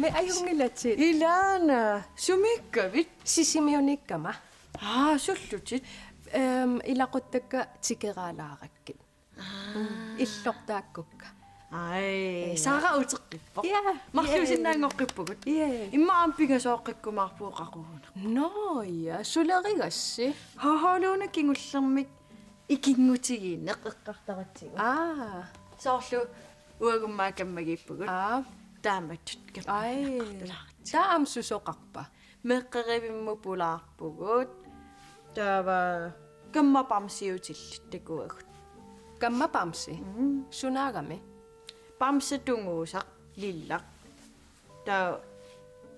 me ajungilatsit Ilana, sumikkavit. sisimiunikkama Аа, sullutit. эм илақуттакка тикераалаараkkит иллортааккукка Ai, Sara uteqippo. Ja, Marlusinnaangoqqippugut. я Imma ampiga sooqqikkumaarpuuqaquuna. ноя сулеригасси Hoholuuna kingullermik ikingutigiinneq eqqartaratsigu. аа uagummaa kammagippugut. аа Taamatut kap. ай таам сусоқарпа Meqqerivimmu pulaarpugut. Taava kamma pamsiutillit takuagut. камма памси сунаагами Pamsatunguusaq lillaq. Taa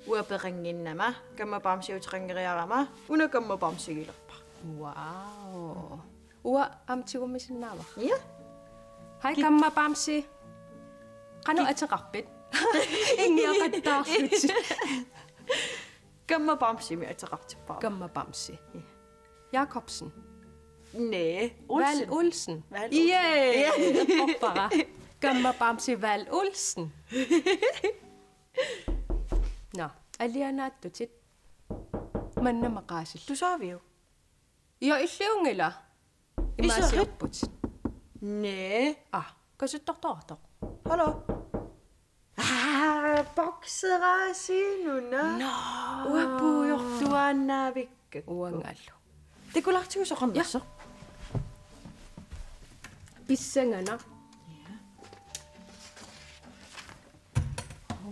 uapeqanginnama kamma pamsiutiqangeriarama una kamma pamsigilerpa. вау уа амтигумисиннаава Ja. хай камма памси қану атеқарпит ингиақаттаарлути Kamma pamsimi ataqartippaa. камма памси Jakobsen Nee, Val Olsen Val Yeah Oppara Gamma Bamsi Val Olsen Nå алианааттутит маннамақааsil Du sa vi jo. я иллиунгила имаасиорпут Nee. а касуттортоортоо Hallo. Ah, bokserasinuna. no Uapuujortuannaavik. boxeraasinuna uapuujortuaannaavik uangallu tikulartigusoqarnerso pissangana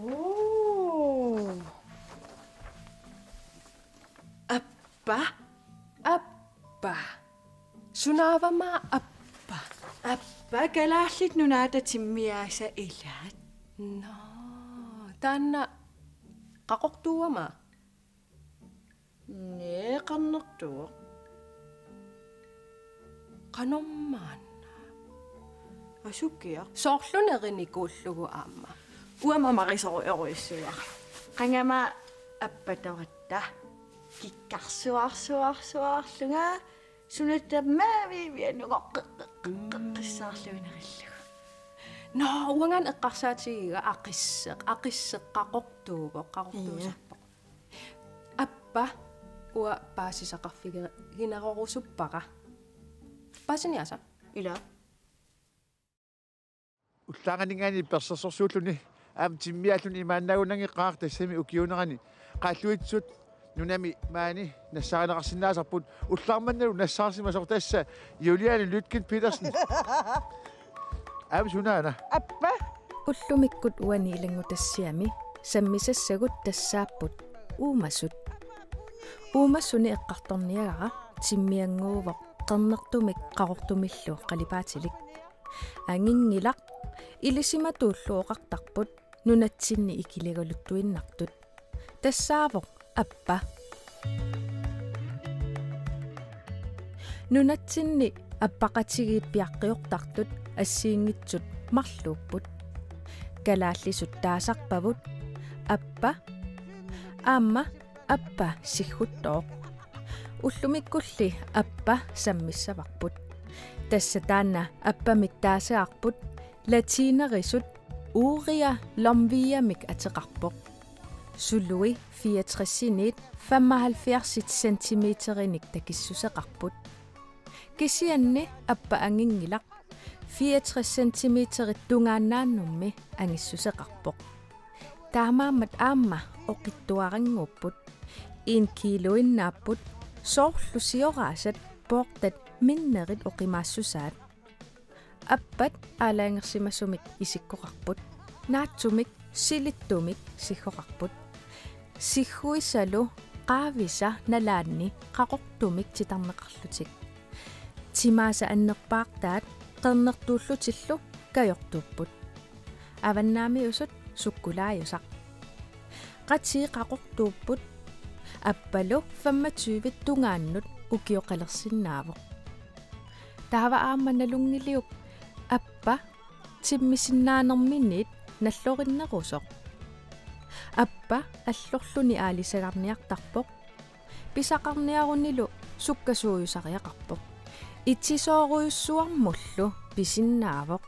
oh. appa appa sunaavama appa appa kalaallit nunaata timmiaasa ilaat no taana qaqortuama nee qarnertuoq qanormaanna asukkiaq soorlunerinikullugu aamma uama kok qangama appatoratta kikkarsuarsuarsuarlunga sunattammaa viivianuqoqqeqqeqqeqqissaarluunerillu No, wangan akasatsi akis akis kakokto kakokto yeah. sappak. Appa ua pasi sa kafigera ginakokusuppa ka. Pasi niya sa? Ila. Ullanganingani persasorsuulluni aam timmialluni imaannagunangi qaarta sami ukiunerani qalluitsut nunami maani nassaaneqarsinnaasarput ullarmannalu nassaarsimasor tassa Juliane Lütgen Petersen аам сунаана Appa. уллумиккут уани илангутассиами саммисассагут тассааппут уумассут уумассуни эққарторниагара тиммиангуувоқ qernертумик qaqortumillu qalipaatilик ангингилақ илисиматууллуоқартарпут нунатсинни икилигалуттуиннартут тассаавоқ аппа нунатсинни аппақатигиит пиаққиортартут ассиингитсут марлууппут калааллисут таасарпавут аппа аама аппа сиггуттоо уллумиккулли аппа саммиссаварпут тасса таана аппамик таасеарпут латинерисут уурия ломвиамик атеқарпоқ сулуи 64-синит 75 сантиметериник такиссусеқарпут кисианни аппа ангингилақ 64 сантиметерит тунгааннааннумми ангиссусеқарпоқ таамаамат аама оқиттуарингууппут 1 килоиннааппут соорлусиораасат пооқтат миннерит оқимаассусаат аппат аалаангерсимасумик исиккоқарпут наатсумик силиттумик сиггоқарпут сиггуисалу qaavisa nalaanni qaqortumik titarneqarlutik timaasa annerpaartaat qernertuullutillu kajortuupput avannaami usut sukkulaajusaq qatii qaqortuupput appalu 25 tungaannut ukioqalersinnaavoq taava aammanalungiliuk appa timmisinnaanерминит наллориннеруsoq аппа аллорлуни аалисагарниартарпоq писақарниарунилу суккасууюсариақарпоq итсисооруйуссуармуллу писиннаавоq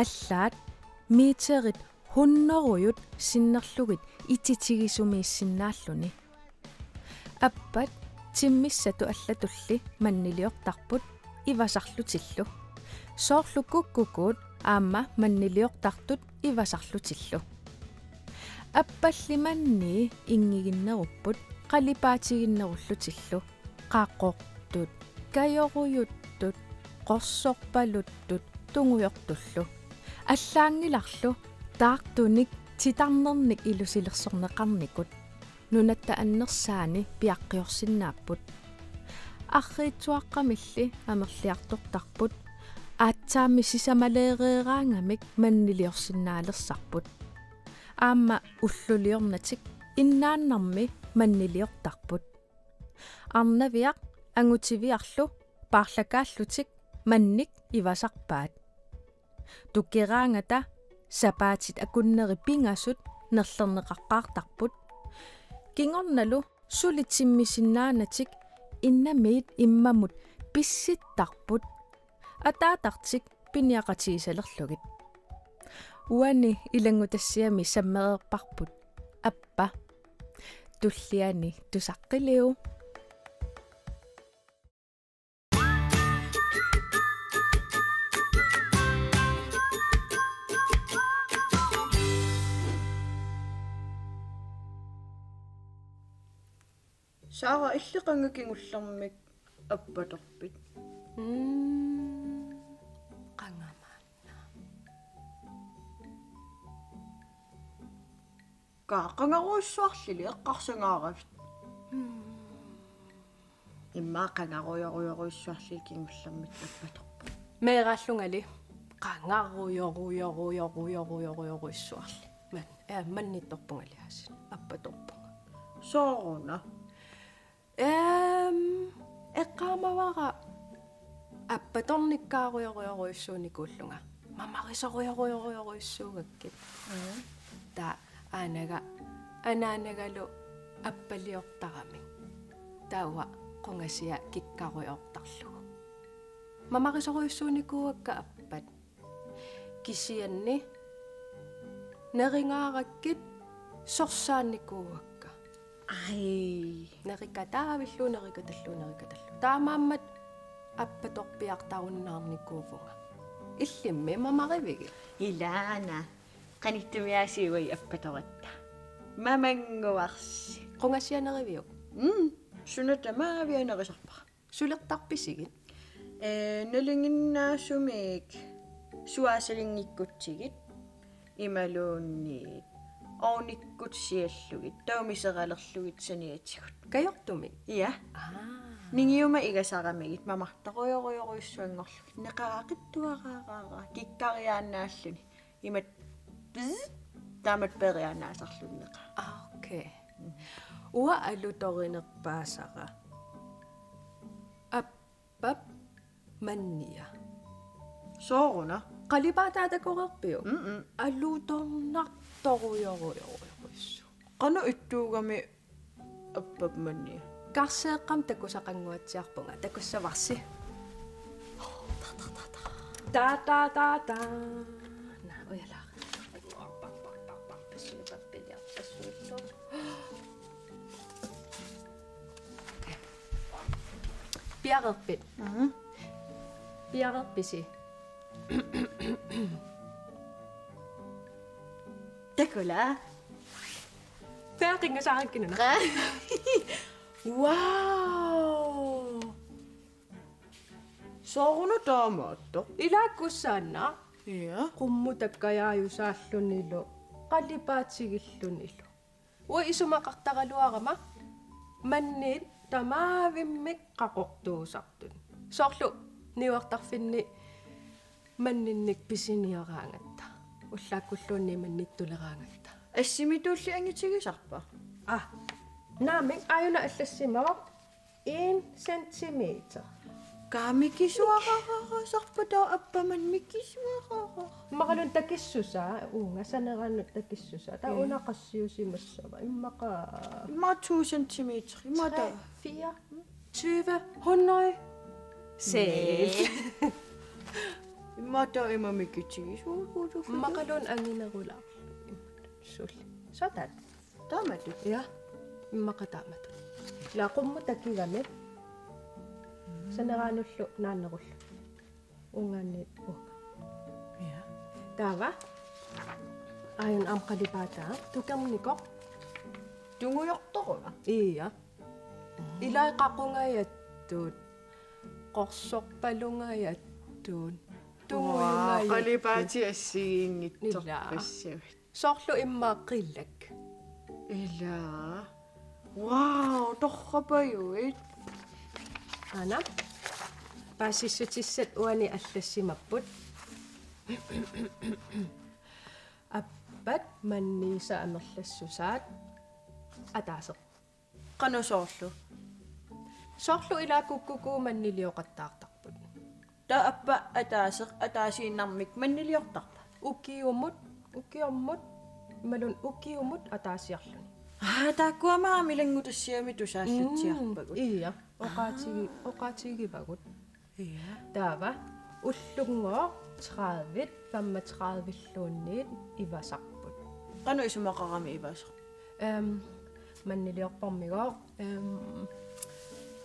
аллаат миитерит хуннерuyut синнерлугит ититигисумииссиннааллуни аппат тиммиссату аллатулли маннилиортарпут ивасарлутиллу соорлуккуккукуут аама маннилиортартут ивасарлутиллу аппаллиманни ингигиннеруппут қалипаатигиннеруллутиллу qaaqqortut kajoruyuttut qorsorpaluttut tunguyortullu аллаангиларлу таартуник титарнерник илусилерсорнеқарникут нунатта аннерсаани пиаққиорсиннааппут арриитсуаққамилли амерлиартортарпут аатсаами сисамалеереераангамик маннилиорсиннаалерсарпут аама уллулиорнатик иннааннарми маннилиортарпут арнавиақ ангутивиарлу paarlakaallutик манник ивасарпаат туккераангата сапаатит акуннери пингасут нерлернеқарпаартарпут. Кингорналу сулитсиммисиннаанатик иннамиит иммамут писситтарпут. Атаатартик пиниақатигисалерлугит уани илангутассиами саммереерпарпут аппа. Туллиани тусаққилиу саара иллеқангакингуллэрмик аппаторпит м qangama qaaqangaruissuarlili eqqarsangaaravit иммаа qangaruyoruyoruissuarlili кингуллэрмик аппаторпа меэраллунgali qangaruyoruyoruyoruyoruyoruissuarli ман э маннитторпунгали аасин аппаторпунга сооруна эм эққаамавара аппаторниккааруйоруйоруйссууникууллунга мамарисоруйоруйоруйоруйссуугаккит та аанага анаанагалу аппалиортарами тауа қунгасиа киккаруйортарлугу мамарисоруйссууникууакка аппат кисианни нерингаараккит сорсаанникууакка ай нерикатаавиллуу нерикаталлуу нерикаталлу таамааммат аппаторпиартаруннаарникуувунга иллимми мамаривиги илаана qaниттумиасиуи аппаторатта мамангуарси. Қунгасианеривиу м сунатамаавианерисарпа сулертарписигит э налингиннаасумик суаасалингиккутсигит ималуунниит орниккут сиаллугит таумисералерлугит саниатигут кайортуми я аа нингиума игасарамигит мамартақуйоруйоруиссуангорлугит неқаақиттуараараара киккариаанааллуни имат бз тамат периаанаасарлуннеқа аа окей уа алуторинерпаасара аппап манния сооруна қалипаатаатакорерпиу м алуторнарторуйоруйоруйоруиссу qanu ittuugami аппап манни карсеэккам такусақангуатсиарпунга такуссаварси та та та та на оялаа пиарерпит пиарерписи такула пиақингасаараккинуна вау! Сооруна таамаатто илааккуссаанна я qummutakkajaajusaalлунилу qallipaatsigillunillu уа исумақартаралуарама манниит тамаавиммик qaqortuusartun соорлу ниуартарфинни маннинник писиниораангатта уллааккуллуунни манниттулераангатта ассимитуулли ангитигисарпа а наамик аюна аллассимава 1 см kaamikisuaqaqaqasarpa tao appaman mikisuaqaqa мақалун такиссусаа уунга санерааннут такиссусаа та унақассиусимассава иммақа има 2 cm имата 4 20 100 Mata ay mamikitsi. Makadon ang ginagula. Sul. Sotat. Tama to. Yeah. Makatama to. Lakom mo taki gamit. Sa nakanuslo, nanakul. Unganit ko. Yeah. Tava? Ayon am kalipata. Tukam ni kok. Tunguyok to ko na. Iya. Ilay ka ko nga yatun. Koksok palo nga yatun. Assigiingittor Illa. passavit соорлу иммааққиллак ила. вау торрапаюит ана. Пассиссутиссат уани аллассимаппут аппат маннииса амерлассусаат атаасеқ qanusорlu соорлу илаакуккукуу маннилиоқаттаартарпут та аппа атаасеq атаасииннармик маннилиортарпа укиумут укиормут малун укиумут атаасиарлуни аа тааккуамаа милангутассиами тусааллутсиарпагут ия оқаатиги оқаатигивагут ия таава уллунгоо 30 35 ивасарпут qanu isumaqarami ivaaseq эм маннилиорпармигоо эм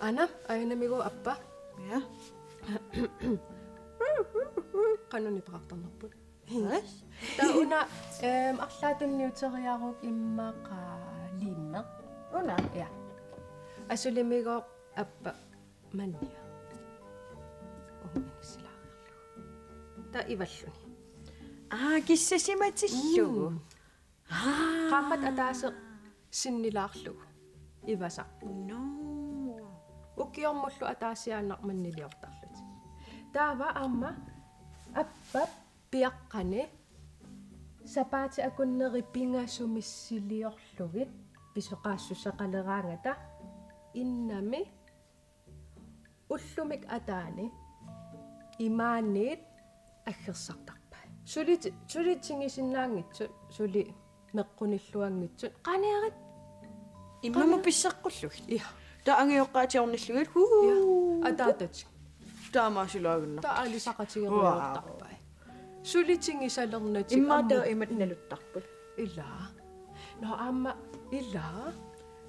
ана айнамигу аппа я кануни пеқартарнерпут ас тауна эм арлаатунниутериарук иммақа лимме уна? Я асулимигоо аппа манниа оминисилаариарлугу та иваллуни. Аа киссасиматиллугу qaammat ataase sinnilaarlugu ivasa no ukiormullu ataasiaannar manniliortarlut taava aamma appat piaqqani sapaati akunneri pingasumissiliorlugit pisoqaassusaqaleraangata innami ullumik ataani imaaniit аггерсартарпа сулит сулитсигисиннаангитсут сули меққуниллуангитсут qaниарит иммама писсаққуллуг иа та ангиоққаатиорниллугит иа хуу атаатат таамаасулаагунна та алисақатигеруйортарпай сулитсигисалернати иммаата иматналуттарпут ила но аама ила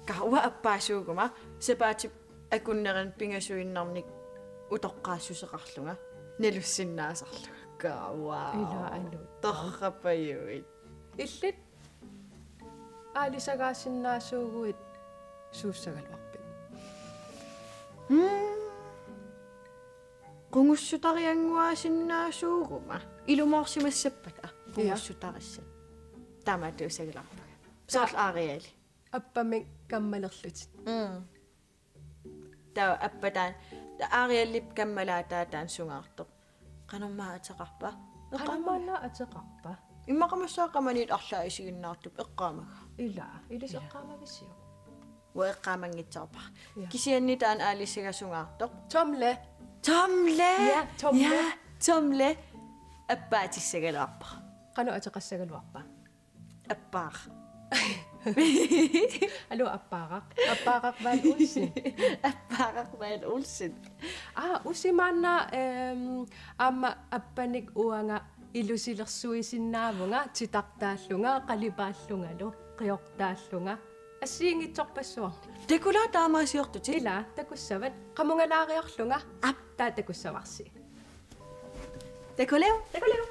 кауа аппаасуугума сапаати акуннерин пингасуиннарник утоққаассусеқарлунга налуссиннаасарлуга кауа ила алу торрапаюит иллит. Алисагаасиннаасуугуит сууссагалуарпит qungussutarianguasinnaasuuguма ilumorsimassappat qungussutariссат таамаатуусагиларпага саал аариали аппамик каммалерлутит таа. Аппатаан аариаллип каммалаатаатаан сунгаартоq qanummaa атеқарпа qamana атеқарпа иммақамассаақаманит арлаа исигиннаартуп эққаамага ила илисеққаамависсиу уэққаамангитсарпа Ja. кисианни таан аалиссагасунгаартоq томле Tomle. Ia, tomle. Ia, tomle. Ybba ti segel oppa. Qanu ati qassagal wappa. Appaq. Alo appaqaq. Appaqaq Val Olsen. Appaqaq Val Olsen. Ah, usimanna amma appanik uanga ilusilersuisinnaavunga titartaallunga qalipaallunga lo qiortaallunga қиортааллунга ассиингитсорпассуарни такула таамаасиортути ила такуссават qamунгалаариарлунга ап таа такуссаварси такулеу такулеу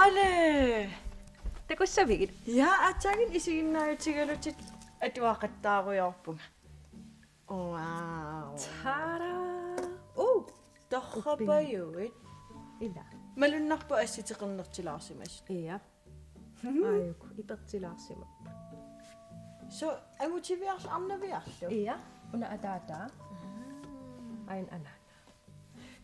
Ale. Takussavigit. Ja, atagin isiinnaatigalotit atuaqattaaruiorpunga. Wow. Tada. Oh, torrapajuit. Illa. Malunnarpu assiteqernertilaarsimas. Iya. Ayuk, ipertilaarsimak. So, angutiviarl arnaviarlu. Iya, una ataataa. Mm. Ain anana.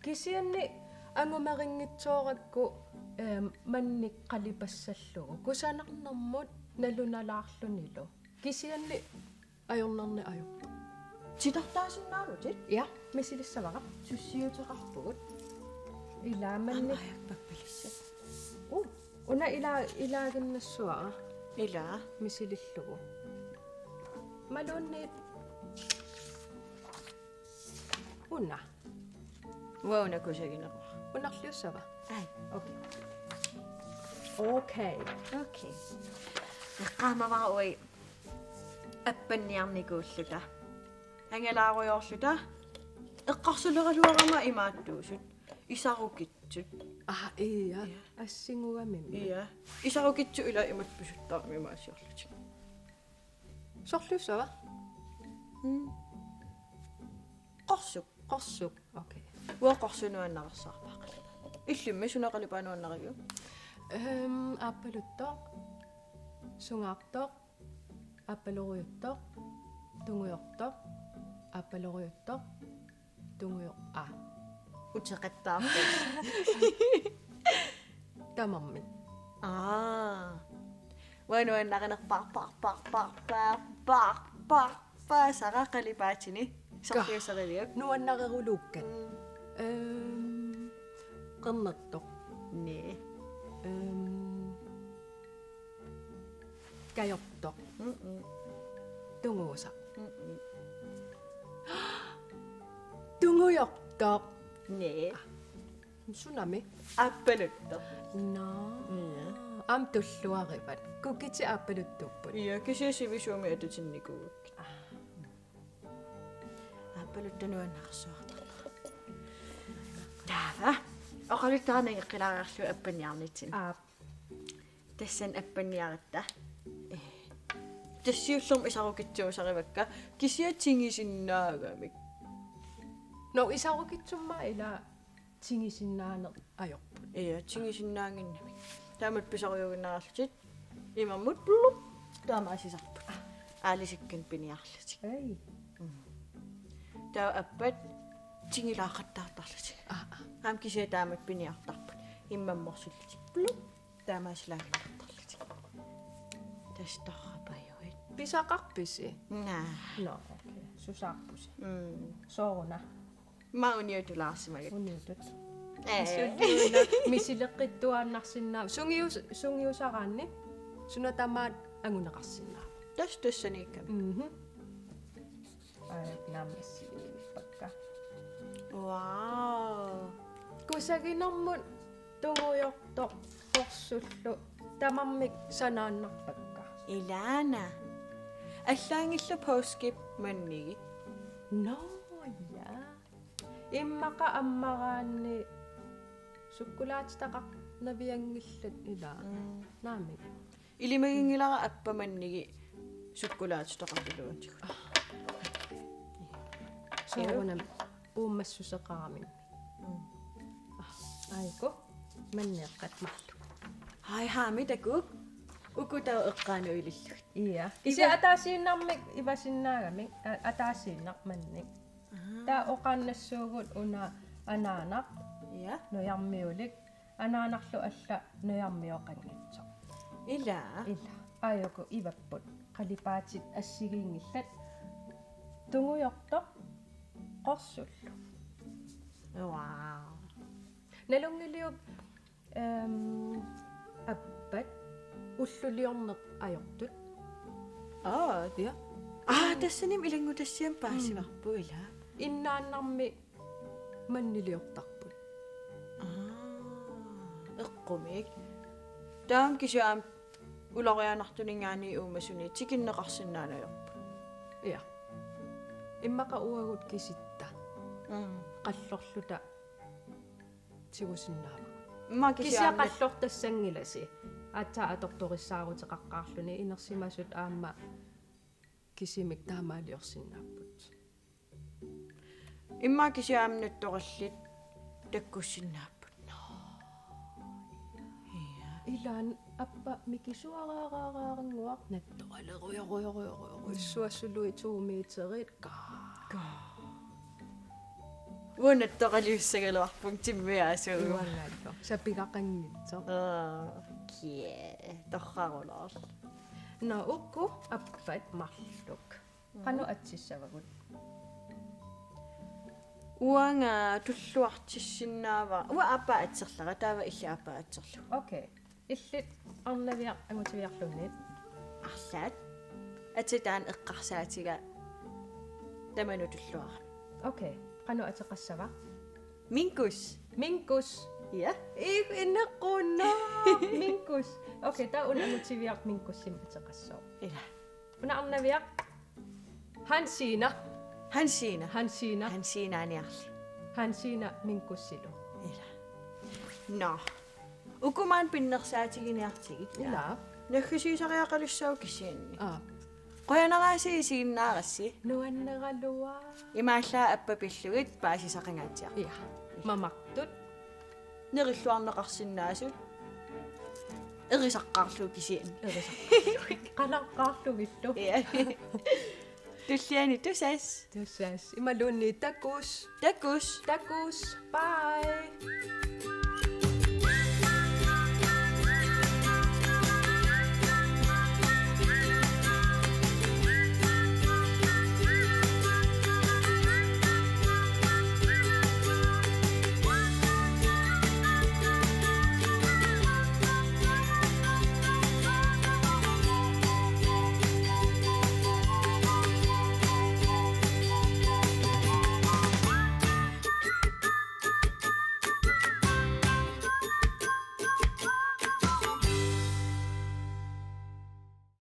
Kisianni amamarinngitsoorikku эм манник қалипассаллугу кусанарнэрмут налуналаарлунилу кисианни ajornerni aju титартаасиннаалутит ja мисилиссавара суссиутеқарпугут илааманни паппилисса у уна ила илагиннассуара ила мисилиллугу малуунни уна вауна кусагинеқар унарлиуссава ай окей 4K. OK. Ah, A mae fawr i y bynian i gwyllu da. Engel awr i ollu da. Y gosol yr alw yma i madw. Isarugitsu. Ah, iya. Assingua minna. Iya. Isarugitsu ila imat pysyttää minä sorlut. Sorlus va? Mm. Qorsuk. Qorsuk. Okei. Ua qorsu nuannaqarsaarpaaq. Illimme sunaqalipaanuannarigu. Ehm, um, apaluttoq sungaqtoq apaloruyuttoq tunguyuqtoq apaloruyuttoq tunguyuqqa ucheqettaarput tamammit aa. Bueno annarinarparparparparparparpa saqaqalipaatini sortiusariliak nuannaqeruluukkat ehm, um qernertoq nee 음, 까엽떡, 응응. 뚱우석, 응응. 뚱우엽떡. 네. 아, 수남이? 아빠를떡. 나. am tu luare ban. Kuki ci apa du tupun. Iya, kisi si bisu me itu cini ku. Apa lu tenuan nak suara? Dah, оқалуттаранаг эққилаариарлу аппаниарнитсин а тассан аппаниаратта э тассиуллерм исарукитсуусаривакка кисиатсигисиннаагамик но исарукитсумма ила тингисиннаанер аёрпут иа тигисиннаангиннами таамат писаруйугиннарарлутит имаммут плуп таамаасисарпут аалисиккан пиниарлутик эй. Таа аппат тигилаақаттаартарлутик а аам кисиа таамат пиниартарпут иммамморсуллутик плуп таамаасилаагиннартарлутик тастаррапаюит писақарписи наа. Но окей. Сусаарпуси м сооруна мауниутулаарсимагат униутут э. Суллуина мисилеққиттуааннарсинаа сунгиус сунгиусараанни сунатамаат агунеқарсинаа тас тассаниккам мм ай намси пакка вау. Кусагинэрмут тунгуйорто корсуллу тамармик санааннарпакка. Илаана аллаангилла поскип манниги. No я иммака аммараанни суккулаатитақар навиангиллат илаа наами илимагингилара аппаманниги суккулаатутақарпилуутик соорунам уумассусеқарамин айко маннеэққат марлу хай хаами такук укутау эққаану илиллуг ия. Иси атаасииннармик ивасиннаагамик атаасииннарманник таа оқааннассуугут уна анаанақ я нуярмиулик анаанарлу алла нуярмиоқангитсо ила ила аюку иваппут қалипаатит ассигиингиллат тунгуйорто قرصل واو. نالومنا اليوم أم... أبد. وشو اليوم نط أيوتل آه ديا آه تسنيم آه، إلى نو تسيم باسي مقبولة إن نمي من اليوم تقبل. آه. إقوميك. دام كيشي ولا غير نحتنين يعني أو مسوني تيكي نقصنا أنا يا. إما قاوة كيسيت сигусиннаава имма кисиаамна кисиақаллортассангиласи аатсаа аторториссаарутеқаққаарлүни инерсимасут аама кисимик таамаалиорсиннааппут. Имма кисиаамнаттоқаллит таккуссиннааппут илаан аппа микисуараараараарингуар натторалеруйоруйоруйоруйссуассулуи 2 метерит ка уунаттоқалиуссагалуарпун тиммиаасуу уангаалло сапигақангитсо аа ке торрарулаар на укку аппат марлук пану атсиссавагут уанга туллуартиссиннаава уа аппа атсерлара таава илла аппа атсерлу окей иллит арнавиар агутивиарлунит арлаат атитаан эққарсаатига таману туллуара окей Kano at saka sabak? Minkus. Minkus. Yeah. Eh, eh enak na. minkus. Okay, taon ang magsibiyak minkus sim at saka so. Ila. Una ang nabiyak? Hansina. Hansina. Hansina. Hansina niyakli. Hansina minkus silo. Ila. No. Ukuman pinaksa at sige niyakli. Ila. Nagkasi sa kaya kalusaw kisin. Ah. Isiginnаарassi нуаннералуа имааллаа аппа пиллугит паасисақангаатиар я мамартут нериллуарнеқарсинаасут эрисаққарлу кисиан эриса қалаққаарлугиллу я туллиани тусас туссаас ималуунни такус такус такус бай